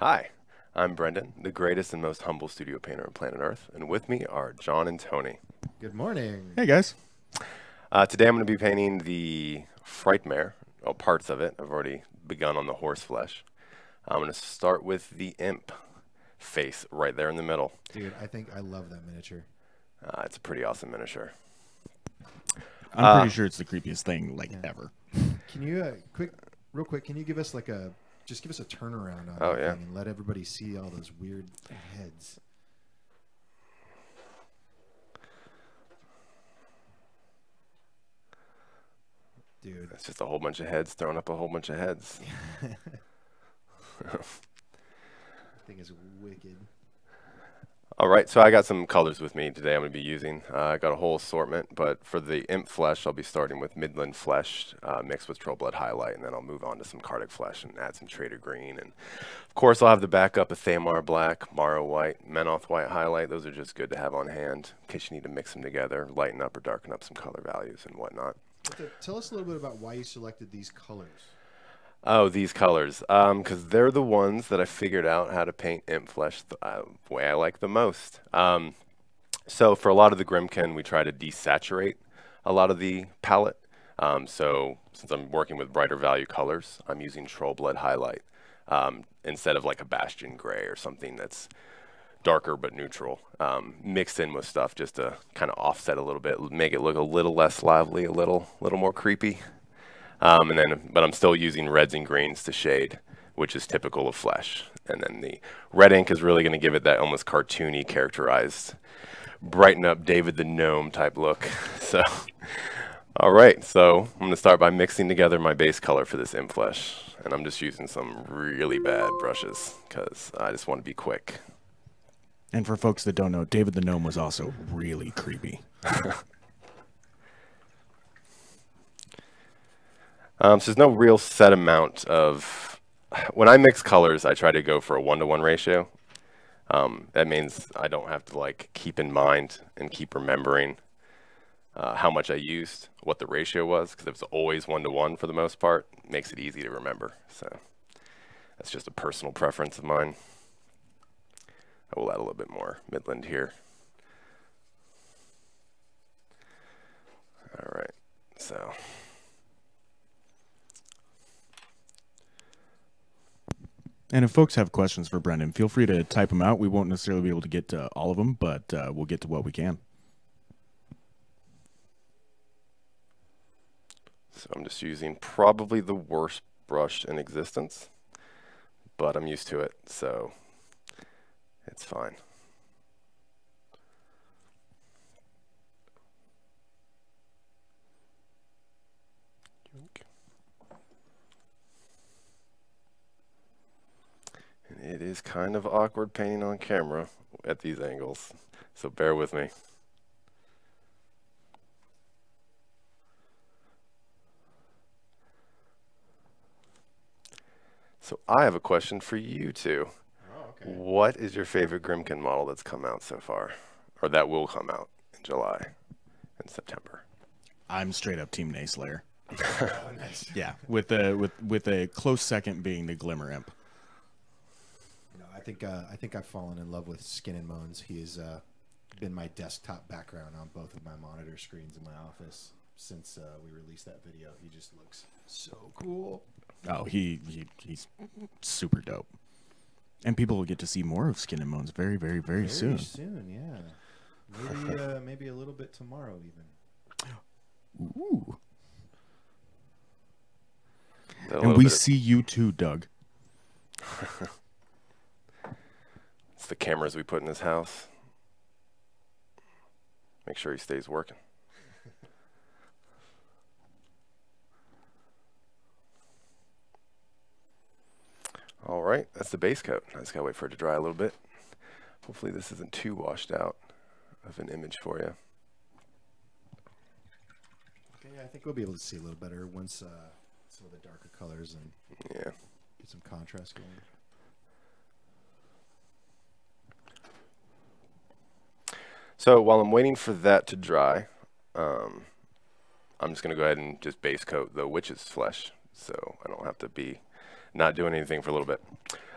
Hi, I'm Brendan, the greatest and most humble studio painter on planet Earth, and with me are John and Tony. Good morning. Hey guys. Uh, today I'm going to be painting the Frightmare, well, parts of it. I've already begun on the horse flesh. I'm going to start with the imp face right there in the middle. Dude, I think I love that miniature. Uh, it's a pretty awesome miniature. I'm Uh, pretty sure it's the creepiest thing like Yeah. ever. Can you, uh, quick, real quick, can you give us like a, just give us a turnaround on Oh, yeah. and let everybody see all those weird heads? Dude, It's just a whole bunch of heads throwing up a whole bunch of heads. that thing is wicked. All right, so I got some colors with me today I'm going to be using. Uh, I got a whole assortment, but for the imp flesh, I'll be starting with Midlund flesh uh, mixed with Trollblood highlight, and then I'll move on to some Khardic flesh and add some Traitor green. And of course, I'll have the backup of Thamar black, Morrow white, Menoth white highlight. Those are just good to have on hand in case you need to mix them together, lighten up or darken up some color values and whatnot. Uh, Tell us a little bit about why you selected these colors. Oh, these colors. Because they're the ones that I figured out how to paint imp flesh the uh, way I like the most. Um, so for a lot of the Grymkin, we try to desaturate a lot of the palette. Um, so since I'm working with brighter value colors, I'm using Trollblood highlight um, instead of like a Bastion gray or something that's darker but neutral, um, mixed in with stuff just to kind of offset a little bit, make it look a little less lively, a little, little more creepy. Um, and then, but I'm still using reds and greens to shade, which is typical of Flesh. And then the red ink is really going to give it that almost cartoony, characterized, brighten up David the Gnome type look. So, all right. So I'm going to start by mixing together my base color for this imp Flesh, and I'm just using some really bad brushes because I just want to be quick. And for folks that don't know, David the Gnome was also really creepy. Um, so there's no real set amount of. When I mix colors, I try to go for a one-to-one ratio. Um, that means I don't have to like keep in mind and keep remembering uh, how much I used, what the ratio was, because it's always one-to-one for the most part, it makes it easy to remember. So that's just a personal preference of mine. I will add a little bit more Midlund here. All right, so. And if folks have questions for Brendan, feel free to type them out. We won't necessarily be able to get to all of them, but uh, we'll get to what we can. So I'm just using probably the worst brush in existence, but I'm used to it, so it's fine. It is kind of awkward painting on camera at these angles, so bear with me. So I have a question for you two. Oh, okay. What is your favorite Grymkin model that's come out so far, or that will come out in July and September? I'm straight up Team Nayslayer. Oh, nice. Yeah, with a with with a close second being the Glimmer Imp. No, I think uh, I think I've fallen in love with Skin and Moans. He has uh, been my desktop background on both of my monitor screens in my office since uh, we released that video. He just looks so cool. Oh, he, he he's super dope. And people will get to see more of Skin and Bones very, very, very, Very soon. soon, yeah. Maybe uh, maybe a little bit tomorrow even. Ooh. And we bit- see you too, Doug. the cameras we put in his house. Make sure he stays working. All right, that's the base coat. I just gotta wait for it to dry a little bit. Hopefully this isn't too washed out of an image for you. Okay, yeah, I think we'll be able to see a little better once uh, some of the darker colors and Yeah. get some contrast going. So while I'm waiting for that to dry, um, I'm just going to go ahead and just base coat the witch's flesh so I don't have to be not doing anything for a little bit.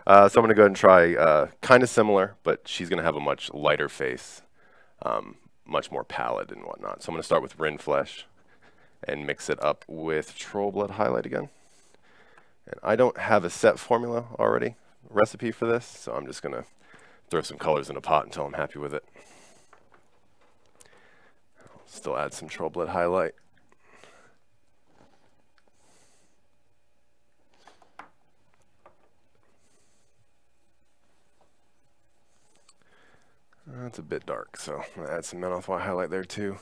Uh, so I'm going to go ahead and try uh, kind of similar, but she's going to have a much lighter face, um, much more pallid and whatnot. So I'm going to start with Ryn Flesh and mix it up with Trollblood Highlight again. And I don't have a set formula already, recipe for this, so I'm just going to throw some colors in a pot until I'm happy with it. I'll still add some Trollblood Highlight. That's a bit dark, so I'm to add some White highlight there too.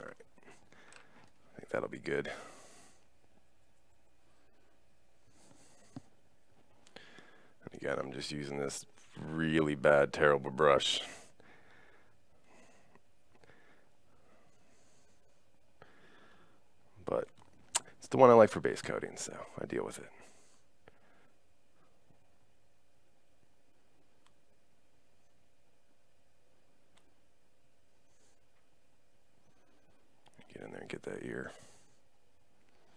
Alright. I that'll be good. And again, I'm just using this really bad, terrible brush. but it's the one I like for base coating, so I deal with it. Get in there and get that ear.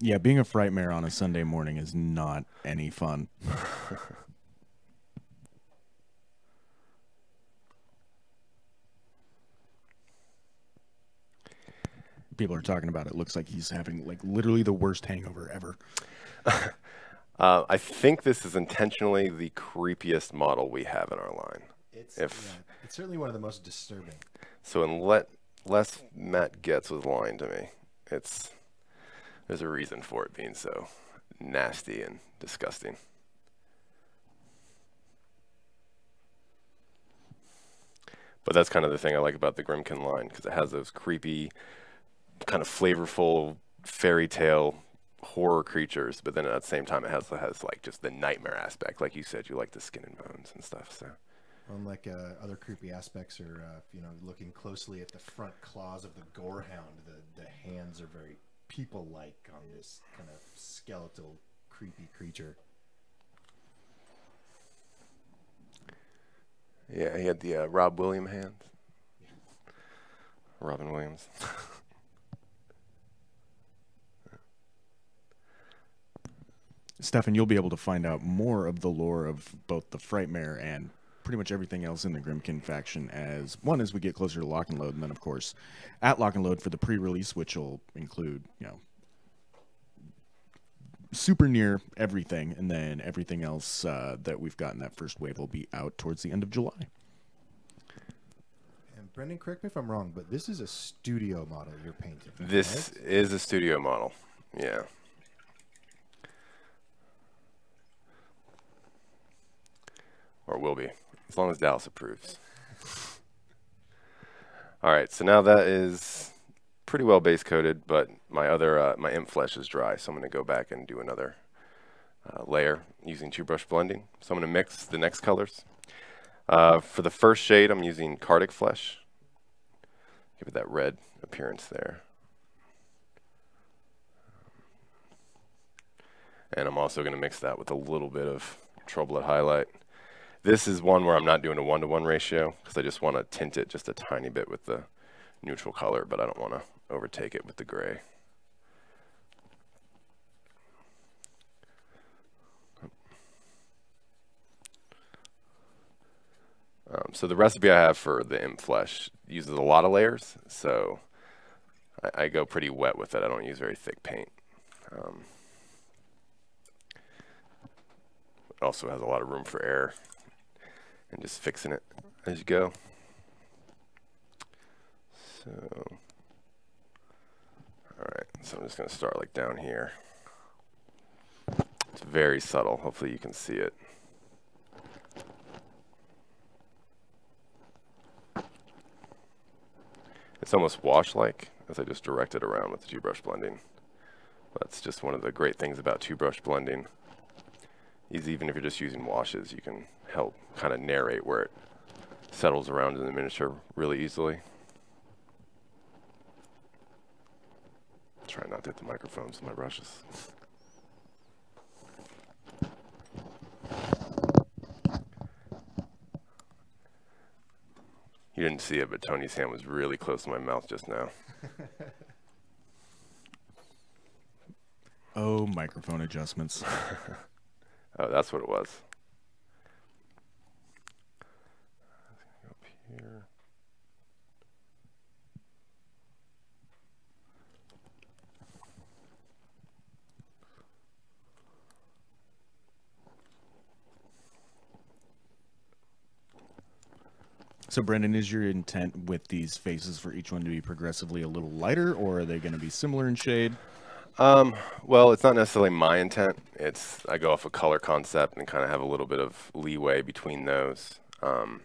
Yeah, being a Frightmare on a Sunday morning is not any fun. people are talking about it looks like he's having like literally the worst hangover ever. uh, I think this is intentionally the creepiest model we have in our line. It's, if, yeah, it's certainly one of the most disturbing. So unless Matt gets was lying to me. It's there's a reason for it being so nasty and disgusting. But that's kind of the thing I like about the Grymkin line because it has those creepy kind of flavorful fairy tale horror creatures, but then at the same time it has has like just the nightmare aspect. Like you said, you like the skin and bones and stuff. So. Unlike uh, other creepy aspects, or uh, you know, looking closely at the front claws of the gorehound, the the hands are very people-like on this kind of skeletal, creepy creature. Yeah, he had the uh, Rob Williams hands. Robin Williams. Stefan, you'll be able to find out more of the lore of both the Frightmare and pretty much everything else in the Grymkin faction as one as we get closer to lock and load, and then of course at lock and load for the pre-release, which will include you know super near everything, and then everything else uh, that we've got in that first wave will be out towards the end of July. And Brendan, correct me if I'm wrong, but this is a studio model you're painting. This right? is a studio model. Yeah. or will be, as long as Dallas approves. All right, so now that is pretty well base coated, but my other uh, my imp flesh is dry, so I'm going to go back and do another uh, layer using two brush blending. So I'm going to mix the next colors. Uh, for the first shade, I'm using Khardic Flesh. Give it that red appearance there. And I'm also going to mix that with a little bit of Troll Highlight. This is one where I'm not doing a one-to-one ratio because I just want to tint it just a tiny bit with the neutral color, but I don't want to overtake it with the gray. Um, so the recipe I have for the imp flesh uses a lot of layers, so I, I go pretty wet with it. I don't use very thick paint. Um, it also has a lot of room for error and just fixing it as you go. So, alright, so I'm just to start like down here. It's very subtle. Hopefully you can see it. It's almost wash-like as I just direct it around with the two-brush blending. That's just one of the great things about two-brush blending is even if you're just using washes, you can help kind of narrate where it settles around in the miniature really easily. Try not to hit the microphones with my brushes. You didn't see it, but Tony's hand was really close to my mouth just now. oh, microphone adjustments. oh, that's what it was. So, Brendan, is your intent with these faces for each one to be progressively a little lighter, or are they going to be similar in shade? Um, well, it's not necessarily my intent. It's I go off a color concept and kind of have a little bit of leeway between those. Um,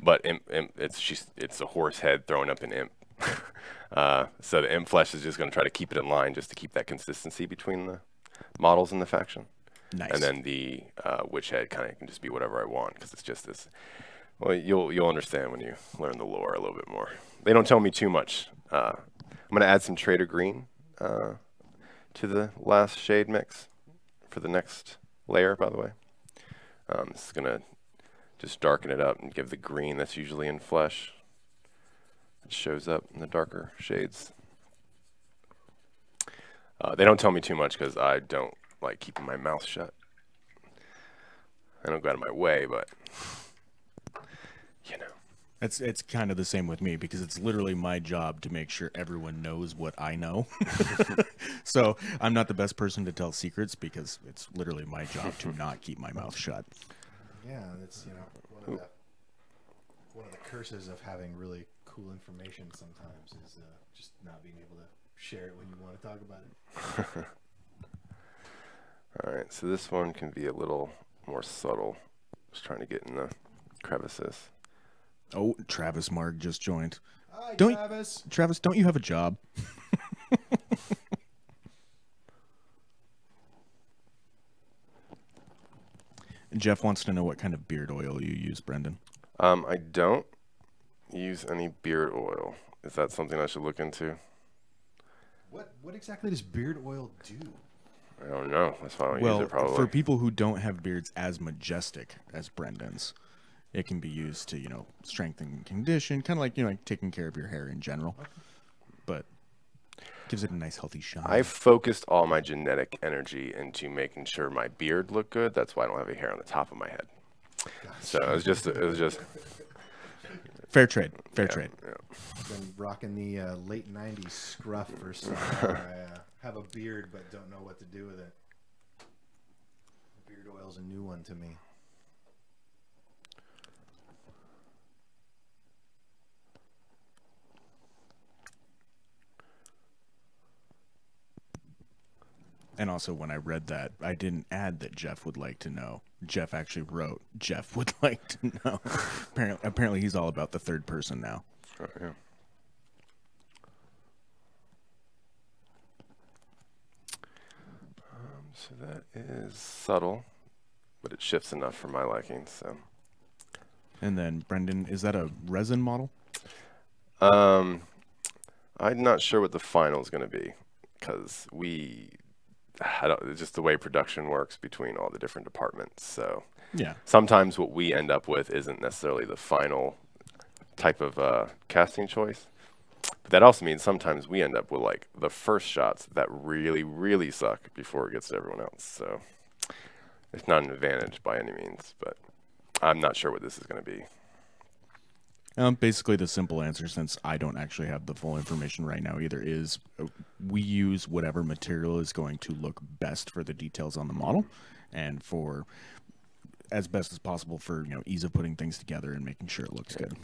but imp, imp, it's she's, it's a horse head throwing up an imp. uh, so the imp flesh is just going to try to keep it in line, just to keep that consistency between the models and the faction. Nice. And then the uh, witch head kind of can just be whatever I want because it's just this. Well, you'll you'll understand when you learn the lore a little bit more. They don't tell me too much. Uh, I'm going to add some Traitor Green uh, to the last shade mix for the next layer. By the way, um, this is going to just darken it up and give the green that's usually in flesh. It shows up in the darker shades. Uh, they don't tell me too much because I don't like keeping my mouth shut. I don't go out of my way, but. It's it's kind of the same with me because it's literally my job to make sure everyone knows what I know. so I'm not the best person to tell secrets because it's literally my job to not keep my mouth shut. Yeah, that's you know one of the one of the curses of having really cool information sometimes is uh, just not being able to share it when you want to talk about it. All right, so this one can be a little more subtle. Just trying to get in the crevices. Oh, Travis Marg just joined. Hi, Don't- Travis. Travis, don't you have a job? Jeff wants to know what kind of beard oil you use, Brendan. Um, I don't use any beard oil. Is that something I should look into? What what exactly does beard oil do? I don't know. That's why I don't use Well, it probably. for people who don't have beards as majestic as Brendan's, it can be used to, you know, strengthen condition, kind of like, you know, like taking care of your hair in general. But gives it a nice healthy shine. I focused all my genetic energy into making sure my beard looked good. That's why I don't have a hair on the top of my head. So it was just, it was just, Fair trade. Fair yeah, trade. yeah. Been rocking the uh, late '90s scruff for so long. I uh, have a beard, but don't know what to do with it. Beard oil's a new one to me. And also, when I read that, I didn't add that Jeff would like to know. Jeff actually wrote, Jeff would like to know. apparently, apparently, he's all about the third person now. Oh, yeah. Um, so that is subtle, but it shifts enough for my liking. So, And then, Brendan, is that a resin model? um, I'm not sure what the final is going to be because we, I don't, it's just the way production works between all the different departments. So Yeah. sometimes what we end up with isn't necessarily the final type of uh, casting choice. But that also means sometimes we end up with like the first shots that really, really suck before it gets to everyone else. So it's not an advantage by any means, but I'm not sure what this is going to be. Um, basically, the simple answer, since I don't actually have the full information right now either, is uh, we use whatever material is going to look best for the details on the model, and for as best as possible for you know ease of putting things together and making sure it looks good.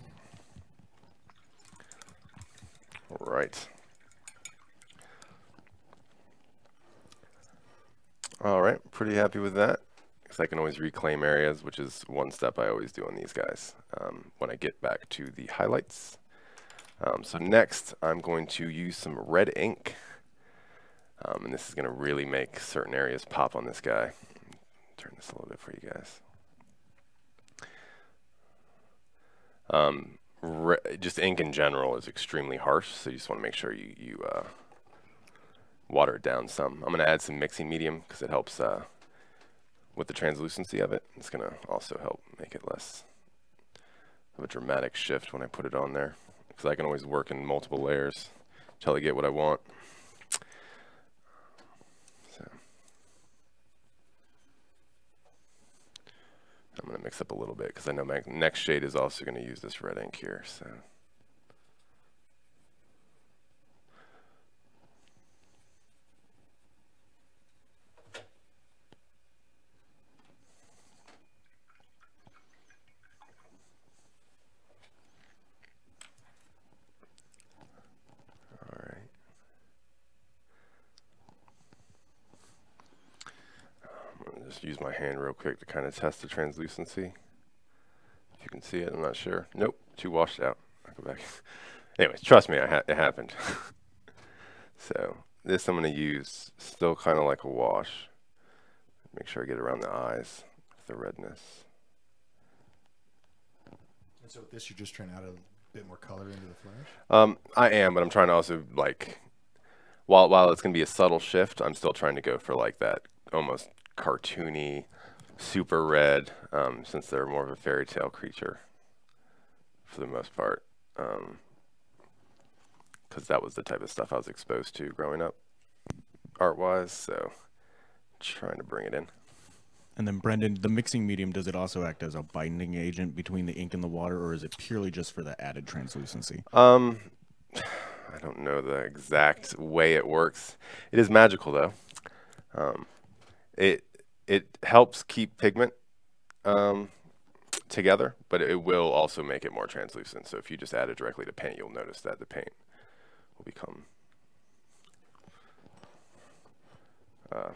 All right. All right, pretty happy with that. Because I can always reclaim areas, which is one step I always do on these guys um, when I get back to the highlights. Um, so next, I'm going to use some red ink. Um, and this is going to really make certain areas pop on this guy. Turn this a little bit for you guys. Um, just ink in general is extremely harsh, so you just want to make sure you, you uh, water it down some. I'm going to add some mixing medium because it helps uh, with the translucency of it. It's going to also help make it less of a dramatic shift when I put it on there because I can always work in multiple layers until I get what I want. So I'm going to mix up a little bit because I know my next shade is also going to use this red ink here. So. just use my hand real quick to kind of test the translucency. If you can see it, I'm not sure. Nope, too washed out. I'll go back. Anyways, trust me, ha it happened. so this I'm going to use still kind of like a wash. Make sure I get around the eyes the redness. And so with this, you're just trying to add a bit more color into the flash? Um, I am, but I'm trying to also like, while while it's going to be a subtle shift, I'm still trying to go for like that almost cartoony, super red, um, since they're more of a fairy tale creature for the most part. Because um, that was the type of stuff I was exposed to growing up, art wise. So, trying to bring it in. And then, Brendan, the mixing medium, does it also act as a binding agent between the ink and the water, or is it purely just for the added translucency? Um, I don't know the exact way it works. It is magical, though. Um, it it helps keep pigment um, together, but it will also make it more translucent. So if you just add it directly to paint, you'll notice that the paint will become uh,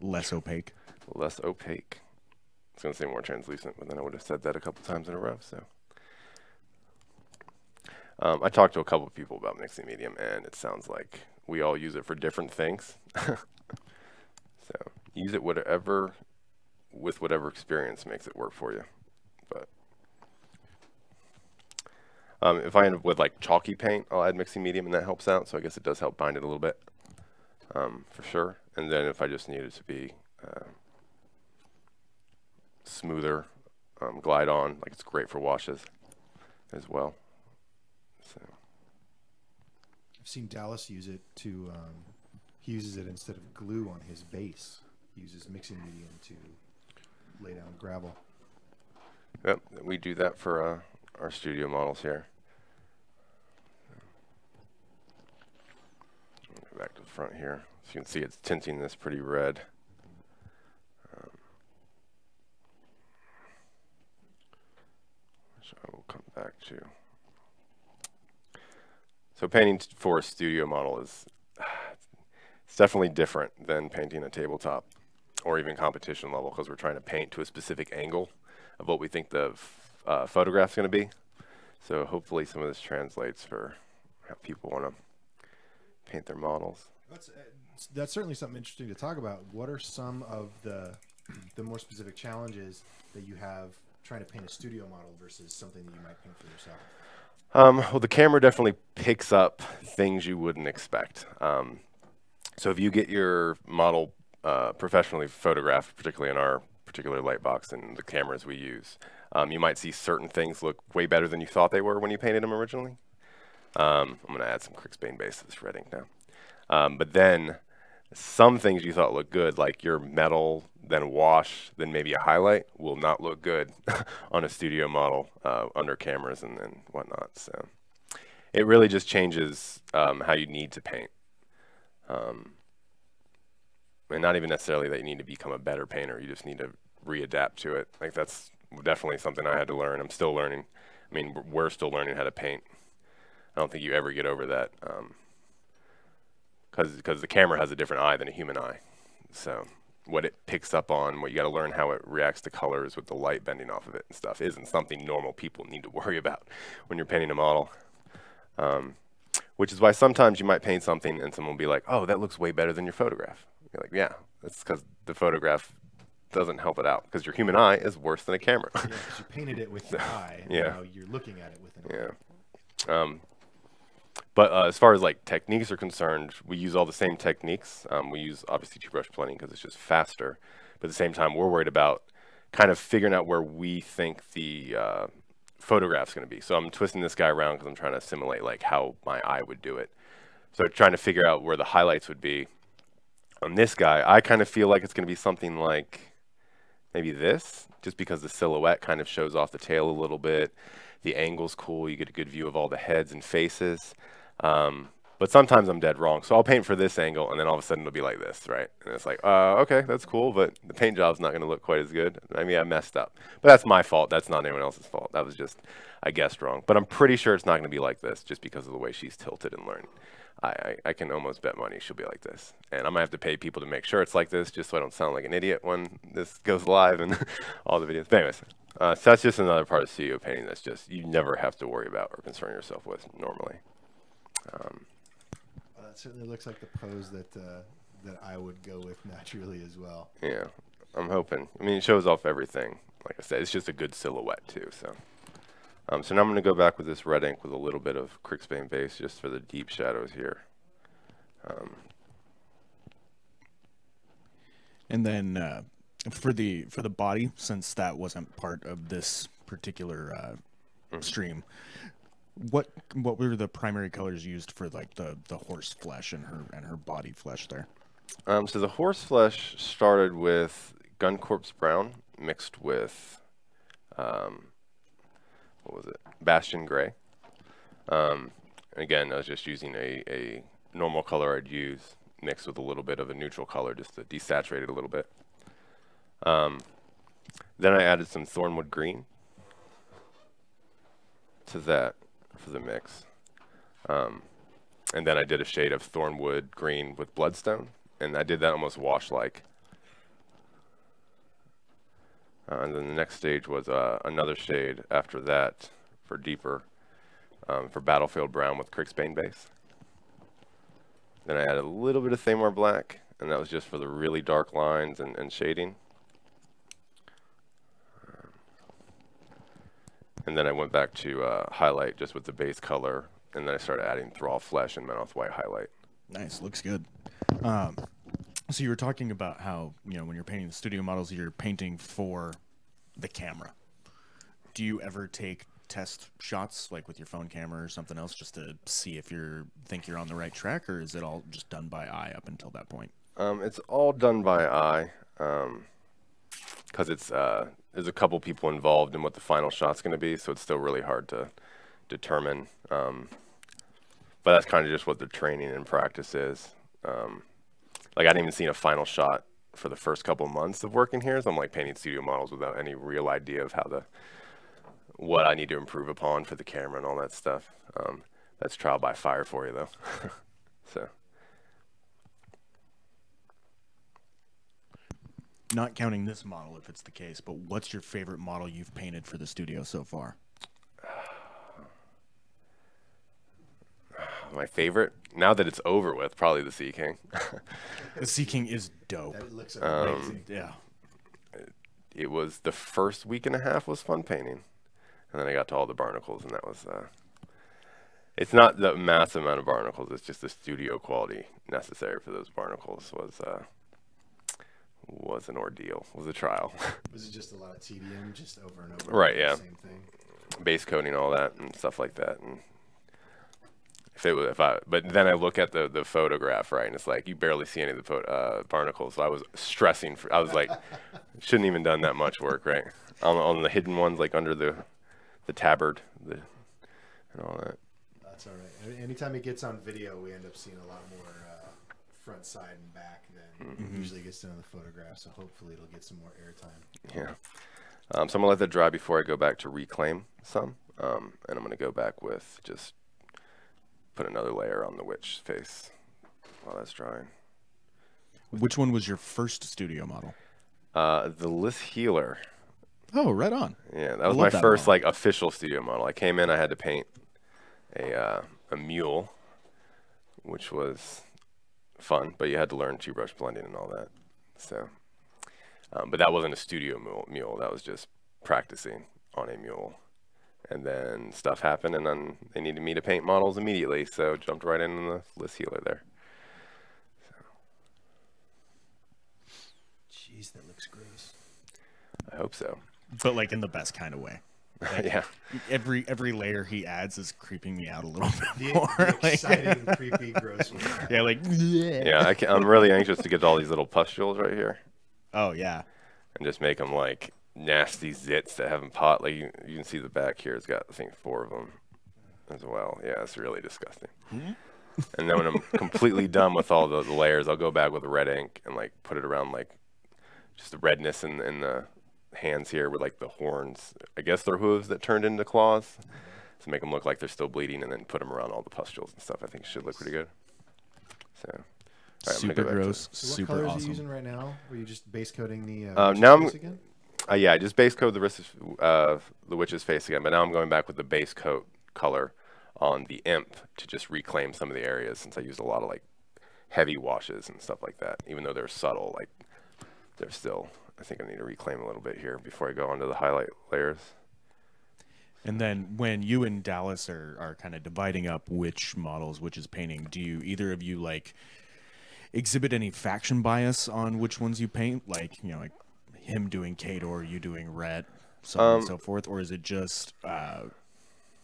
less opaque. Less opaque. I was going to say more translucent, but then I would have said that a couple times in a row. So um, I talked to a couple of people about mixing medium, and it sounds like we all use it for different things. So use it whatever, with whatever experience makes it work for you. But um, if I end up with like chalky paint, I'll add mixing medium and that helps out. So I guess it does help bind it a little bit um, for sure. And then if I just need it to be uh, smoother, um, glide on, like it's great for washes as well. So. I've seen Dallas use it to um, he uses it instead of glue on his base. Uses mixing medium to lay down gravel. Yep, we do that for uh, our studio models here. Back to the front here. So you can see it's tinting this pretty red. Um, which I will come back to. So painting for a studio model is it's definitely different than painting a tabletop or even competition level because we're trying to paint to a specific angle of what we think the uh, photograph is going to be. So hopefully some of this translates for how people want to paint their models. That's, uh, that's certainly something interesting to talk about. What are some of the the more specific challenges that you have trying to paint a studio model versus something that you might paint for yourself? Um, well, the camera definitely picks up things you wouldn't expect. Um, so if you get your model uh, professionally photographed, particularly in our particular light box and the cameras we use, um, you might see certain things look way better than you thought they were when you painted them originally. Um, I'm going to add some Cryx Bane base to this red ink now. Um, but then some things you thought looked good, like your metal, then wash, then maybe a highlight, will not look good on a studio model uh, under cameras and, and whatnot. So it really just changes um, how you need to paint. Um, and not even necessarily that you need to become a better painter. You just need to readapt to it. Like that's definitely something I had to learn. I'm still learning. I mean, we're still learning how to paint. I don't think you ever get over that because um, because the camera has a different eye than a human eye. So what it picks up on, what you got to learn how it reacts to colors with the light bending off of it and stuff, isn't something normal people need to worry about when you're painting a model. Um, which is why sometimes you might paint something and someone will be like, oh, that looks way better than your photograph. You're like, yeah, that's because the photograph doesn't help it out because your human eye is worse than a camera. yeah, because you painted it with the eye. Yeah. Now you're looking at it with an yeah. eye. Um, but uh, as far as like techniques are concerned, we use all the same techniques. Um, we use obviously two brush blending because it's just faster. But at the same time, we're worried about kind of figuring out where we think the uh, photograph's going to be. So I'm twisting this guy around because I'm trying to simulate like how my eye would do it. So trying to figure out where the highlights would be. On this guy, I kind of feel like it's going to be something like maybe this, just because the silhouette kind of shows off the tail a little bit. The angle's cool. You get a good view of all the heads and faces. Um, but sometimes I'm dead wrong. So I'll paint for this angle, and then all of a sudden it'll be like this, right? And it's like, uh, okay, that's cool, but the paint job's not going to look quite as good. I mean, I messed up. But that's my fault. That's not anyone else's fault. That was just, I guessed wrong. But I'm pretty sure it's not going to be like this just because of the way she's tilted and learned. I, I, I, can almost bet money she'll be like this. And I'm gonna have to pay people to make sure it's like this just so I don't sound like an idiot when this goes live and all the videos. But anyways, uh, so that's just another part of studio painting that's just you never have to worry about or concern yourself with normally. Um, well, that certainly looks like the pose that uh, that I would go with naturally as well. Yeah, I'm hoping. I mean, it shows off everything. Like I said, it's just a good silhouette too. So. Um, so now I'm going to go back with this red ink with a little bit of Cryx Bane base just for the deep shadows here. Um, and then uh, for the for the body, since that wasn't part of this particular uh, mm-hmm. stream, what what were the primary colors used for like the the horse flesh and her and her body flesh there? Um, so the horse flesh started with Gun Corps Brown mixed with um, what was it, Bastion Gray. Um, again, I was just using a, a normal color I'd use mixed with a little bit of a neutral color just to desaturate it a little bit. Um, then I added some Thornwood Green to that for the mix. Um, and then I did a shade of Thornwood Green with Bloodstone, and I did that almost wash-like. Uh, and then the next stage was uh, another shade after that for deeper, um, for Battlefield Brown with Cryx Bane base. Then I added a little bit of Thamar Black, and that was just for the really dark lines and, and shading. and then I went back to uh, highlight just with the base color, and then I started adding Thrall Flesh and Menoth White highlight. Nice, looks good. Um, so you were talking about how you know when you're painting the studio models, you're painting for the camera. Do you ever take test shots like with your phone camera or something else just to see if you're think you're on the right track, or is it all just done by eye up until that point? Um, it's all done by eye because um, it's uh, there's a couple people involved in what the final shot's going to be, so it's still really hard to determine. Um, but that's kind of just what the training and practice is. Um, like I hadn't even seen a final shot for the first couple months of working here, so I'm like painting studio models without any real idea of how the what I need to improve upon for the camera and all that stuff. Um, that's trial by fire for you though. so. Not counting this model if it's the case, but what's your favorite model you've painted for the studio so far? My favorite now that it's over with probably the sea king. The sea king is dope. That looks um, amazing. Um, yeah. It, it, was the first week and a half was fun painting. And then i got to all the barnacles and that was uh, it's not the mass amount of barnacles it's just the studio quality necessary for those barnacles was uh, was an ordeal was a trial. Was it just a lot of tedium just over and over? Right yeah. Same thing. Base coating all that and stuff like that and if it was, if I, but then I look at the the photograph, right, and it's like you barely see any of the uh, barnacles. So I was stressing. For, I was like, shouldn't even done that much work, right? On, on the hidden ones, like under the the tabard, the and all that. That's all right. Anytime it gets on video, we end up seeing a lot more uh, front, side, and back than mm-hmm. usually gets done on the photograph. So hopefully, it'll get some more airtime. Yeah. Um, so I'm gonna let that dry before I go back to reclaim some, um, and I'm gonna go back with just put another layer on the witch face while that's drying. Which one was your first studio model? Uh, the Lith Healer. Oh, right on. Yeah, that was my that first model. like official studio model. I came in, I had to paint a uh, a mule, which was fun, but you had to learn two brush blending and all that. So, um, but that wasn't a studio mule, mule. That was just practicing on a mule and then stuff happened, and then they needed me to paint models immediately, so jumped right in on the list Healer there. So. Jeez, that looks gross. I hope so. But like in the best kind of way. Like, yeah. Every every layer he adds is creeping me out a little bit more. the like- exciting, creepy, gross. one. yeah, like Yeah, I can, I'm really anxious to get all these little pustules right here Oh yeah. and just make them like nasty zits that haven't pot. Like you, you can see the back here. It's got I think four of them as well. Yeah, it's really disgusting. and then when I'm completely done with all the, the layers, I'll go back with red ink and like put it around like just the redness in, in the hands here with like the horns. I guess they're hooves that turned into claws to make them look like they're still bleeding, and then put them around all the pustules and stuff. I think it should look pretty good. So. all right, I'm super go back to- gross, So what super colors are you using right now? Were you just base coating the? Uh, Um, now I'm- again? Uh, yeah, I just base coat the wrist, uh, the witch's face again, but now I'm going back with the base coat color on the imp to just reclaim some of the areas since I used a lot of like heavy washes and stuff like that. Even though they're subtle, like they're still. I think I need to reclaim a little bit here before I go onto the highlight layers. And then when you and Dallas are, are kind of dividing up which models, which is painting, do you either of you like exhibit any faction bias on which ones you paint? Like, you know, like him doing Khador, you doing Rhett, so on and so forth? Or is it just uh,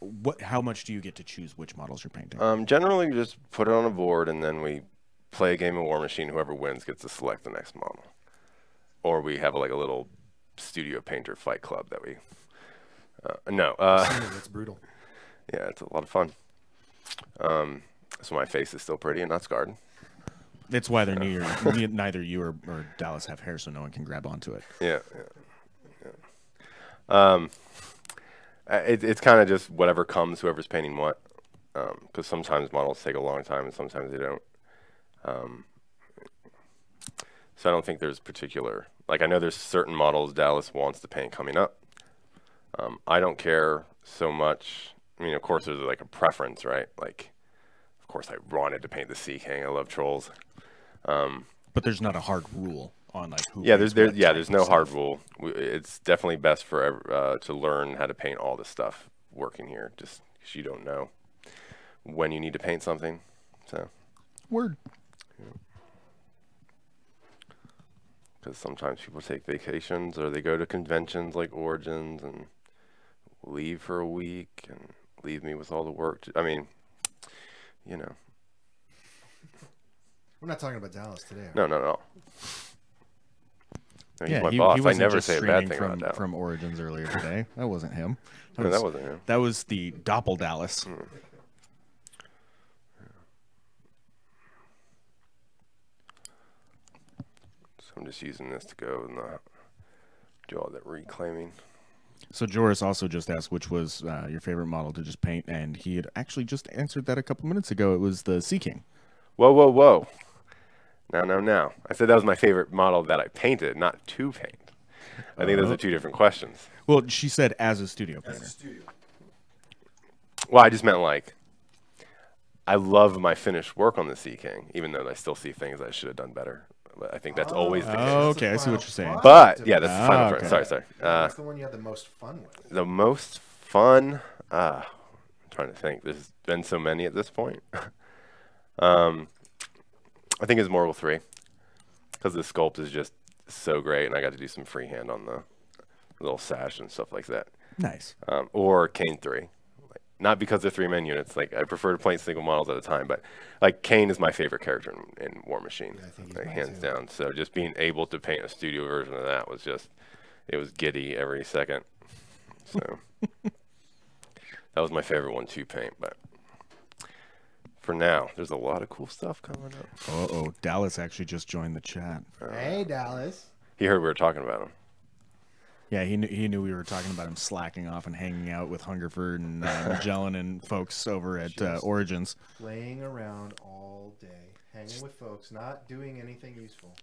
what how much do you get to choose which models you're painting? Um, generally, we just put it on a board and then we play a game of Warmachine. Whoever wins gets to select the next model, or we have like a little studio painter fight club that we. Uh, no, uh, that's brutal. yeah, it's a lot of fun. Um, so my face is still pretty and not scarred. It's why they're neither, ne- neither you or, or Dallas have hair, so no one can grab onto it. Yeah, yeah, yeah. Um, it, it's kind of just whatever comes, whoever's painting what. Because sometimes models take a long time and sometimes they don't. Um, so I don't think there's particular. Like I know there's certain models Dallas wants to paint coming up. Um, I don't care so much. I mean, of course, there's like a preference, right? Like, of course, I wanted to paint the Sea King. I love trolls. But there's not a hard rule on like who. Yeah, there's there, yeah, there's no stuff. hard rule. It's definitely best for uh, to learn how to paint all this stuff working here, just because you don't know when you need to paint something. So, word. because sometimes people take vacations or they go to conventions like Origins and leave for a week and leave me with all the work. To, I mean, you know, We're not talking about Dallas today. no, no, no. No, he's Yeah, my he, boss. he I wasn't never just say a bad thing from, that. from Origins earlier today. That wasn't him. No, that wasn't him. That was the Doppel Dallas. Hmm. So I'm just using this to go and uh, do all that reclaiming. So Joris also just asked which was uh, your favorite model to just paint, and he had actually just answered that a couple minutes ago. It was the Sea King. Whoa, whoa, whoa. Now, now, now. I said that was my favorite model that I painted, not to paint. I think those are two different questions. Well, she said as a studio painter. As a studio. Well, I just meant like, I love my finished work on the Sea King, even though I still see things I should have done better. But I think that's always the case. Oh, okay, I see what you're saying. But yeah, that's the final Ah, part. okay. Sorry, sorry. Uh, That's the one you had the most fun with. the most fun. Uh, I'm trying to think. There's been so many at this point. um, I think it's Mortal Three because the sculpt is just so great, and I got to do some freehand on the little sash and stuff like that. Nice. Um, or Caine Three, like, not because they're three man units. Like I prefer to paint single models at a time, but like Caine is my favorite character in, in Warmachine, Yeah, I think like, hands too. down. So just being able to paint a studio version of that was just, it was giddy every second. So that was my favorite one to paint. But for now, there's a lot of cool stuff coming up. Uh oh, Dallas actually just joined the chat. Hey, Dallas. He heard we were talking about him. Yeah, he knew, he knew we were talking about him slacking off and hanging out with Hungerford and uh, Magellan and folks over at uh, Origins. Playing around all day, hanging with folks, not doing anything useful.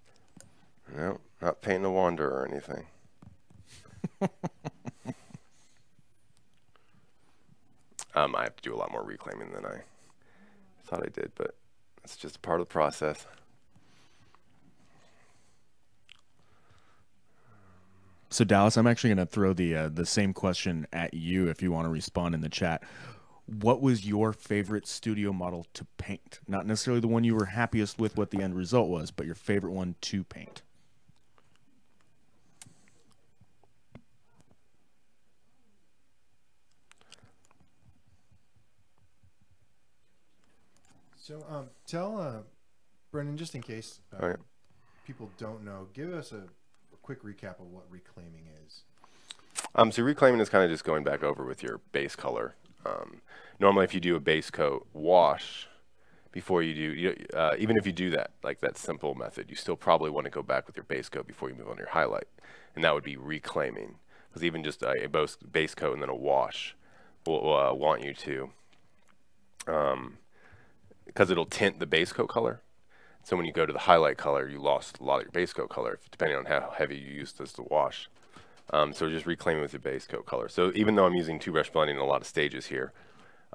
No, not painting a wanderer or anything. um, I have to do a lot more reclaiming than I thought I did, but it's just a part of the process. So Dallas, I'm actually going to throw the uh, the same question at you if you want to respond in the chat. What was your favorite studio model to paint? Not necessarily the one you were happiest with what the end result was, but your favorite one to paint. So, um, tell uh, Brendan, just in case uh, people don't know, give us a, a quick recap of what reclaiming is. Um, so reclaiming is kind of just going back over with your base color. Um, normally, if you do a base coat wash before you do, you, uh, even if you do that, like that simple method, you still probably want to go back with your base coat before you move on to your highlight, and that would be reclaiming. Because even just a, a base coat and then a wash will uh, want you to, because it'll tint the base coat color. So when you go to the highlight color, you lost a lot of your base coat color, depending on how heavy you used this to wash. Um, so just reclaiming with your base coat color. So even though I'm using two brush blending in a lot of stages here,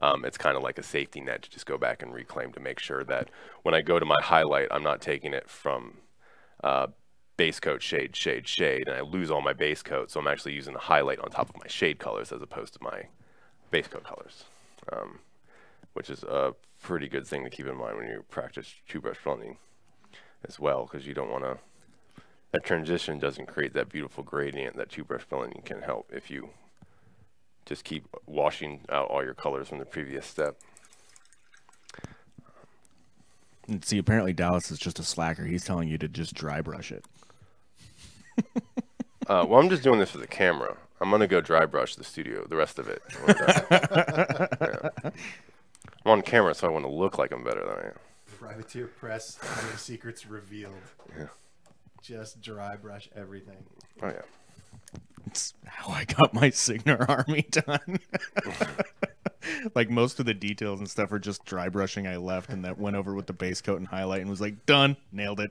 um, it's kind of like a safety net to just go back and reclaim to make sure that when I go to my highlight, I'm not taking it from uh, base coat, shade, shade, shade, and I lose all my base coat. So I'm actually using the highlight on top of my shade colors as opposed to my base coat colors, um, which is a pretty good thing to keep in mind when you practice two brush blending as well, because you don't want to that transition doesn't create that beautiful gradient that two brush blending can help if you just keep washing out all your colors from the previous step. And see, apparently Dallas is just a slacker. He's telling you to just dry brush it. Uh, well, I'm just doing this for the camera. I'm gonna go dry brush the studio, the rest of it. when we're done. Yeah. I'm on camera, so I want to look like I'm better than I am. Privateer Press, Hiding Secrets Revealed. Yeah. Just dry brush everything. Oh yeah. It's how I got my Cygnar army done. like most of the details and stuff are just dry brushing I left and that went over with the base coat and highlight and was like, done, nailed it.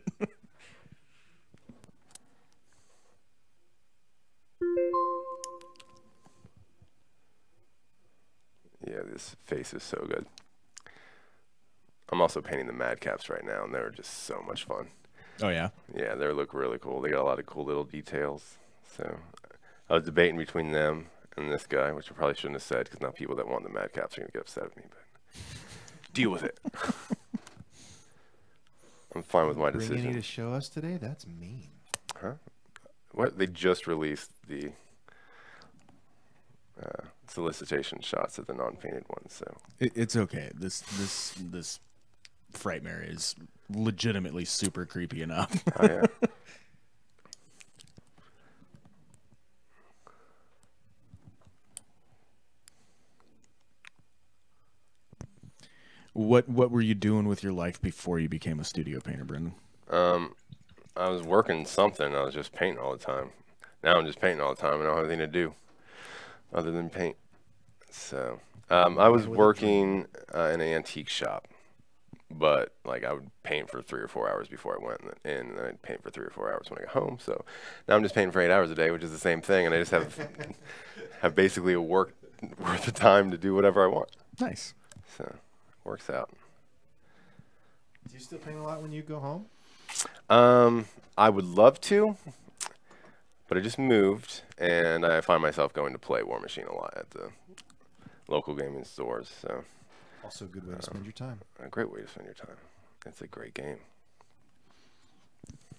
Yeah, this face is so good. I'm also painting the madcaps right now, and they're just so much fun. oh yeah. Yeah, they look really cool. They got a lot of cool little details. So I was debating between them and this guy, which I probably shouldn't have said because now people that want the madcaps are gonna get upset at me. But deal with it. I'm fine with my decision. Bring any to show us today? That's mean. Huh? What they just released the uh, solicitation shots of the non-painted ones. So It, it's okay. This this this frightmare is legitimately super creepy enough. oh yeah. what what were you doing with your life before you became a studio painter, Brendan? Um, I was working something. I was just painting all the time. Now I'm just painting all the time. and I don't have anything to do other than paint. So um, I was working uh, in an antique shop, but like I would paint for three or four hours before I went and then I'd paint for three or four hours when I got home. So now I'm just painting for eight hours a day, which is the same thing, and I just have have basically a work worth of time to do whatever I want. Nice. So it works out. Do you still paint a lot when you go home? Um, I would love to, but I just moved, and I find myself going to play Warmachine a lot at the local gaming stores. So Also, a good way to spend your time. a great way to spend your time. It's a great game.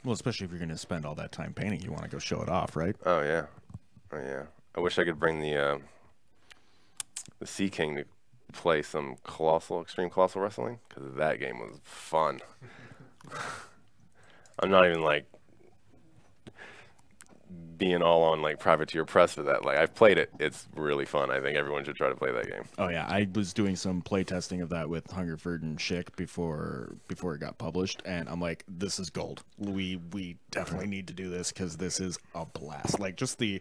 Well, especially if you're going to spend all that time painting, you want to go show it off, right? Oh yeah, oh yeah. I wish I could bring the uh, the Sea King to play some colossal extreme colossal wrestling because that game was fun. I'm not even like being all on like privateer press for that. Like I've played it. It's really fun. I think everyone should try to play that game. Oh yeah, I was doing some play testing of that with Hungerford and Shick before before it got published, and I'm like, this is gold. We we definitely need to do this because this is a blast. Like just the,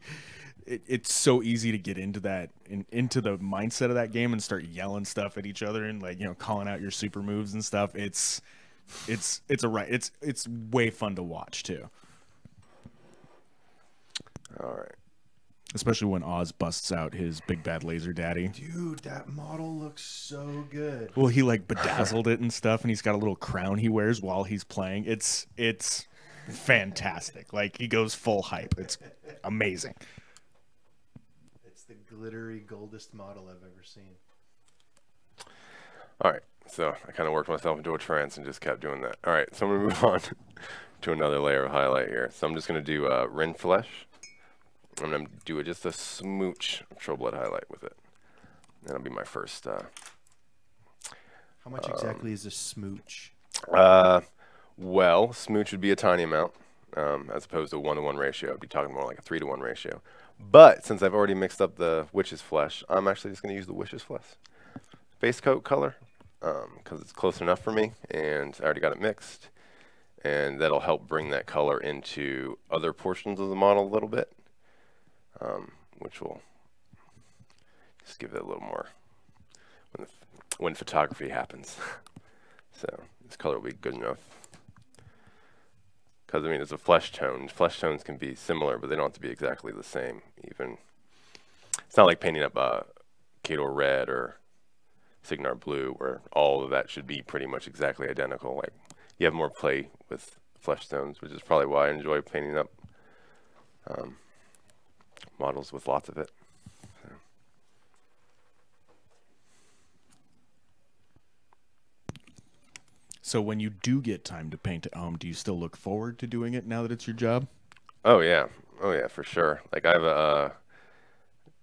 it, it's so easy to get into that in, into the mindset of that game and start yelling stuff at each other and like you know calling out your super moves and stuff. It's it's it's a right. It's it's way fun to watch too. All right. Especially when Oz busts out his big bad laser daddy. Dude, that model looks so good. Well, he like bedazzled it and stuff, and he's got a little crown he wears while he's playing. It's it's fantastic. Like he goes full hype. It's amazing. It's the glittery, goldest model I've ever seen. All right. So I kind of worked myself into a trance and just kept doing that. All right. So I'm gonna move on to another layer of highlight here. So I'm just gonna do uh, Ryn Flesh. I'm gonna do it just a smooch of Trollblood highlight with it. That'll be my first uh, How much exactly is a smooch? Uh, well, smooch would be a tiny amount, um, as opposed to a one to one ratio. I'd be talking more like a three to one ratio. But since I've already mixed up the witch's flesh, I'm actually just going to use the witch's flesh base coat color because it's close enough for me, and I already got it mixed, and that'll help bring that color into other portions of the model a little bit, um, which will just give it a little more when, when photography happens. so this color will be good enough. Because, I mean, it's a flesh tone. Flesh tones can be similar, but they don't have to be exactly the same. Even It's not like painting up a Khador red or Cygnar blue, where all of that should be pretty much exactly identical. Like, you have more play with flesh tones, which is probably why I enjoy painting up um, models with lots of it. So when you do get time to paint at home, do you still look forward to doing it now that it's your job? Oh yeah, oh yeah, for sure. Like I have a uh,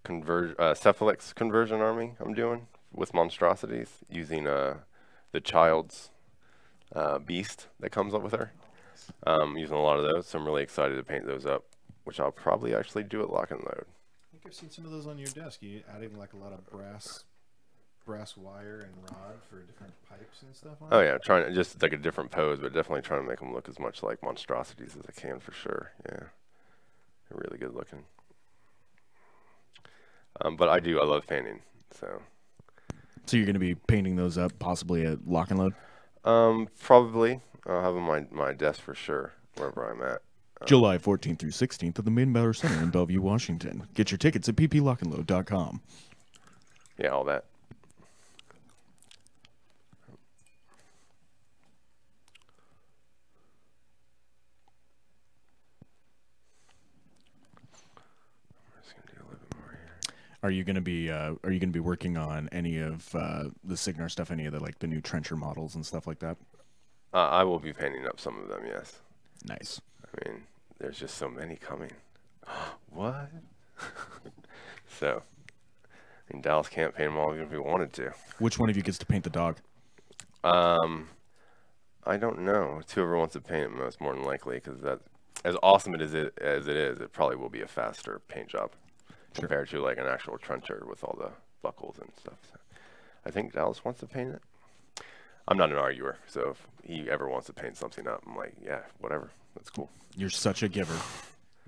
conver- uh, Cephalyx conversion army I'm doing with monstrosities using uh, the child's uh, beast that comes up with her. Um, using a lot of those, so I'm really excited to paint those up, which I'll probably actually do at Lock and Load. I think I've seen some of those on your desk. You adding like a lot of brass, brass wire and rod for different pipes and stuff. On Oh it? yeah, trying to just like a different pose, but definitely trying to make them look as much like monstrosities as I can for sure. Yeah, they're really good looking. Um, but I do, I love painting, so. So you're going to be painting those up possibly at Lock and Load? Um, probably. I'll have them on my, my desk for sure, wherever I'm at. July 14th through 16th at the Meydenbauer Center in Bellevue, Washington. Get your tickets at pplockandload.com. Yeah, all that. I'm just gonna do a little bit more here. Are you going to be uh, Are you going to be working on any of uh, the Cygnar stuff? Any of the like the new trencher models and stuff like that? Uh, I will be painting up some of them, yes. Nice. I mean, there's just so many coming. what? so, I mean, Dallas can't paint them all even if he wanted to. Which one of you gets to paint the dog? Um, I don't know. Whoever wants to paint it most, more than likely, because that, as awesome it is it, as it is, it probably will be a faster paint job compared to like an actual trencher with all the buckles and stuff. So, I think Dallas wants to paint it. I'm not an arguer, so if he ever wants to paint something up, I'm like, yeah, whatever, that's cool. You're such a giver.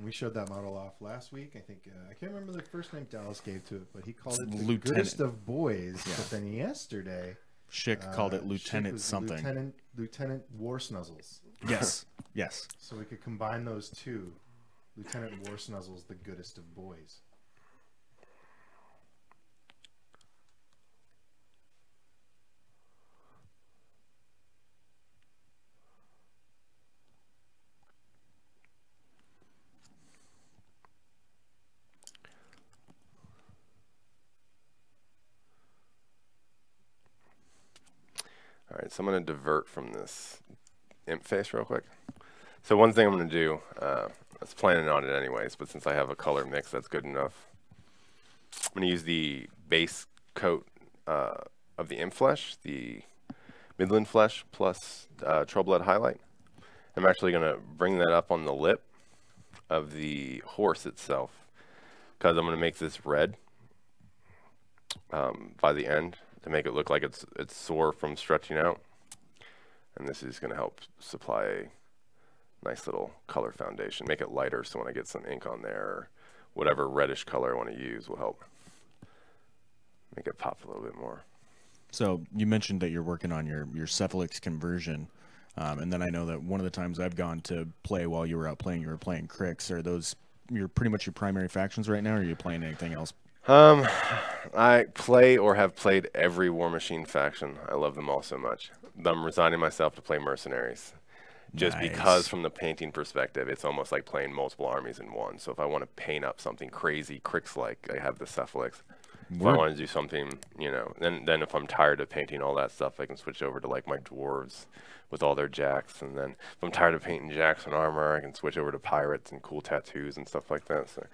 We showed that model off last week. I think uh, I can't remember the first name Dallas gave to it, but he called it the Lieutenant. goodest of boys. But then yesterday, Shick called uh, it Lieutenant something. Lieutenant Lieutenant War Snuzzles. Yes. Yes. So we could combine those two. Lieutenant War Snuzzles, the goodest of boys. Right, so I'm going to divert from this imp face real quick. So one thing I'm going to do, uh, I was planning on it anyways, but since I have a color mix that's good enough, I'm going to use the base coat uh, of the imp flesh, the Midlund flesh plus uh, Trollblood highlight. I'm actually going to bring that up on the lip of the horse itself because I'm going to make this red um, by the end to make it look like it's it's sore from stretching out. And this is going to help supply a nice little color foundation. Make it lighter so when I get some ink on there, whatever reddish color I want to use will help make it pop a little bit more. So you mentioned that you're working on your your Cephalyx conversion, um, and then I know that one of the times I've gone to play while you were out playing, you were playing Cryx. Are those your pretty much your primary factions right now? Or are you playing anything else? Um, I play or have played every Warmachine faction. I love them all so much. I'm resigning myself to play Mercenaries. Just Nice. because, from the painting perspective, it's almost like playing multiple armies in one. So if I want to paint up something crazy, Cryx like, I have the Cephalyx. If I want to do something, you know, then then if I'm tired of painting all that stuff, I can switch over to like my dwarves with all their jacks. And then if I'm tired of painting jacks and armor, I can switch over to pirates and cool tattoos and stuff like that. So